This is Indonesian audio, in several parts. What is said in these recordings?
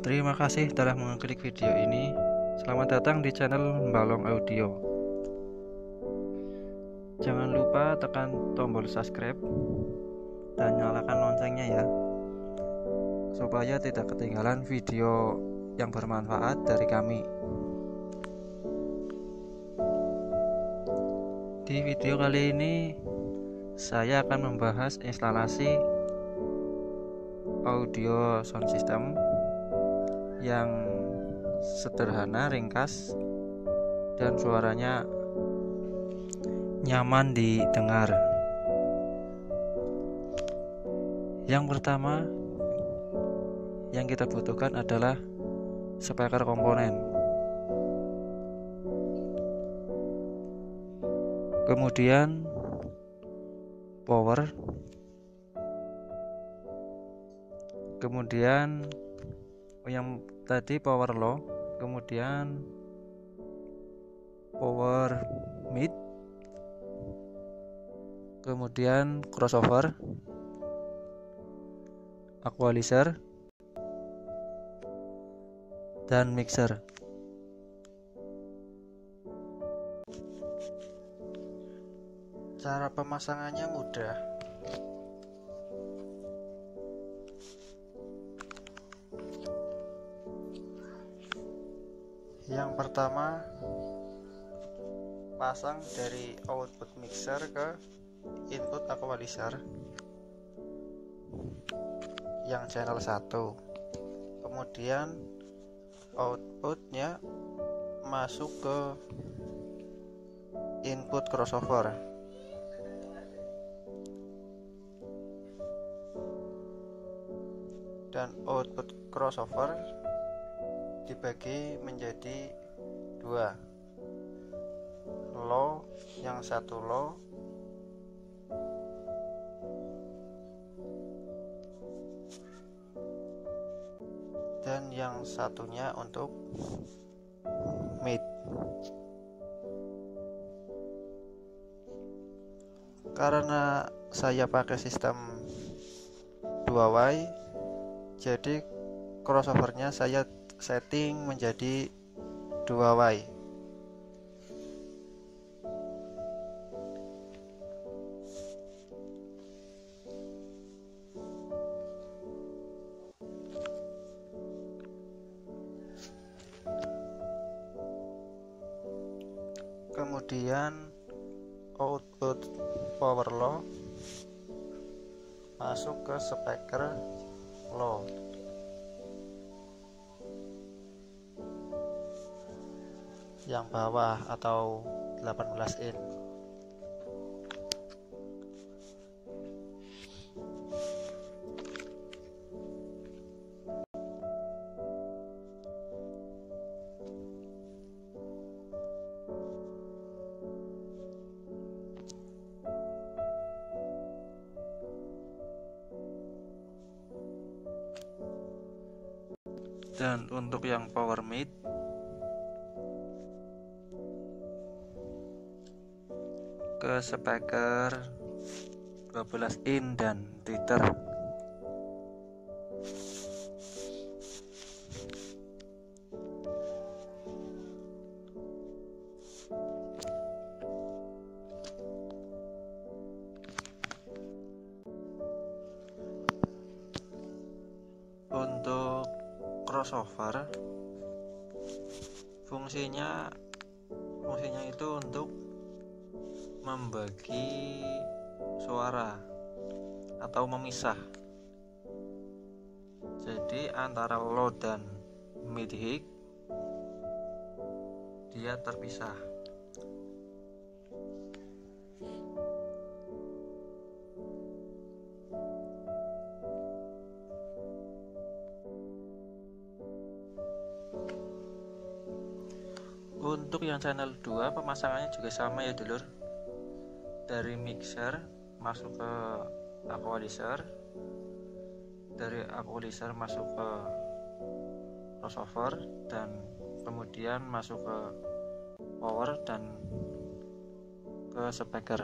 Terima kasih telah mengklik video ini. Selamat datang di channel Balong Audio. Jangan lupa tekan tombol subscribe dan nyalakan loncengnya ya. Supaya tidak ketinggalan video yang bermanfaat dari kami. Di video kali ini saya akan membahas instalasi audio sound system yang sederhana, ringkas, dan suaranya nyaman didengar. Yang pertama yang kita butuhkan adalah speaker komponen. Kemudian power. Kemudian yang tadi power low kemudian power mid kemudian crossover equalizer dan mixer. Cara pemasangannya mudah yang pertama pasang dari output mixer ke input equalizer. Yang channel 1 kemudian outputnya masuk ke input crossover. Dan output crossover dibagi menjadi dua. Low yang satu low dan yang satunya untuk mid karena saya pakai sistem 2Y jadi crossovernya saya setting menjadi 2Y kemudian output power low masuk ke speaker low yang bawah atau 18 in. Dan untuk yang power mid ke speaker 12 in dan tweeter untuk crossover fungsinya fungsinya itu untuk membagi suara atau memisah. Jadi antara low dan mid high dia terpisah. Untuk yang channel 2 pemasangannya juga sama ya dulur dari mixer masuk ke equalizer dari equalizer masuk ke crossover dan kemudian masuk ke power dan ke speaker.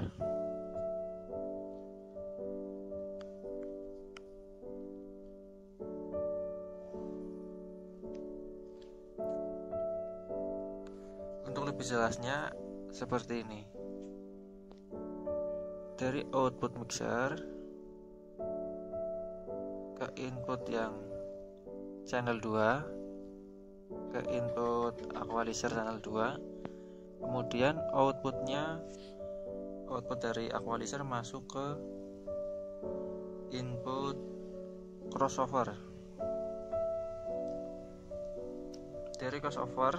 Untuk lebih jelasnya seperti ini dari output mixer ke input yang channel 2 ke input equalizer channel 2 kemudian outputnya output dari equalizer masuk ke input crossover. Dari crossover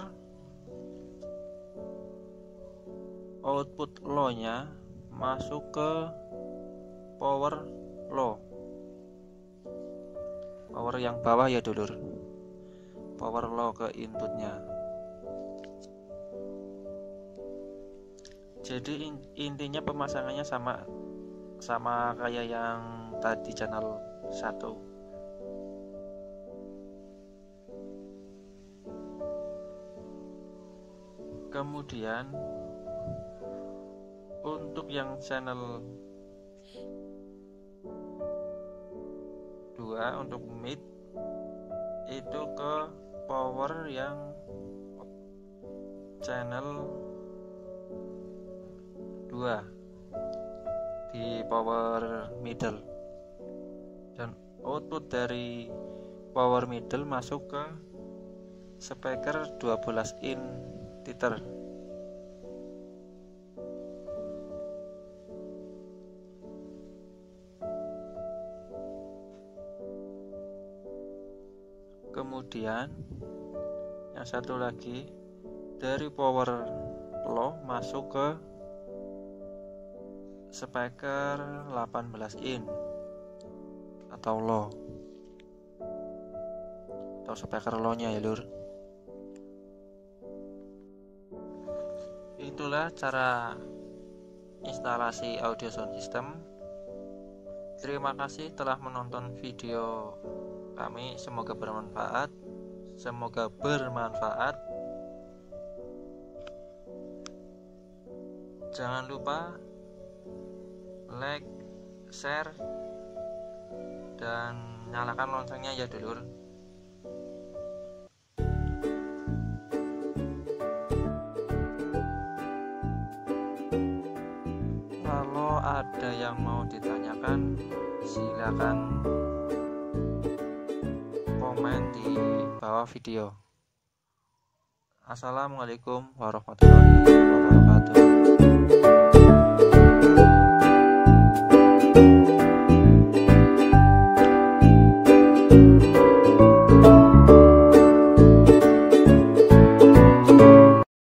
output low nya masuk ke power low power yang bawah ya dulur. Power low ke inputnya. Jadi intinya pemasangannya sama sama kayak yang tadi channel 1 kemudian untuk yang channel 2 untuk mid itu ke power yang channel 2 di power middle. Dan output dari power middle masuk ke speaker 12 in Twitter kemudian yang satu lagi dari power low masuk ke speaker 18 in atau low atau speaker low nya ya lur. Itulah cara instalasi audio sound system. Terima kasih telah menonton video kami. Semoga bermanfaat. Semoga bermanfaat. Jangan lupa like share dan nyalakan loncengnya ya dulur. Ada yang mau ditanyakan silakan di bawah video. Assalamualaikum warahmatullahi wabarakatuh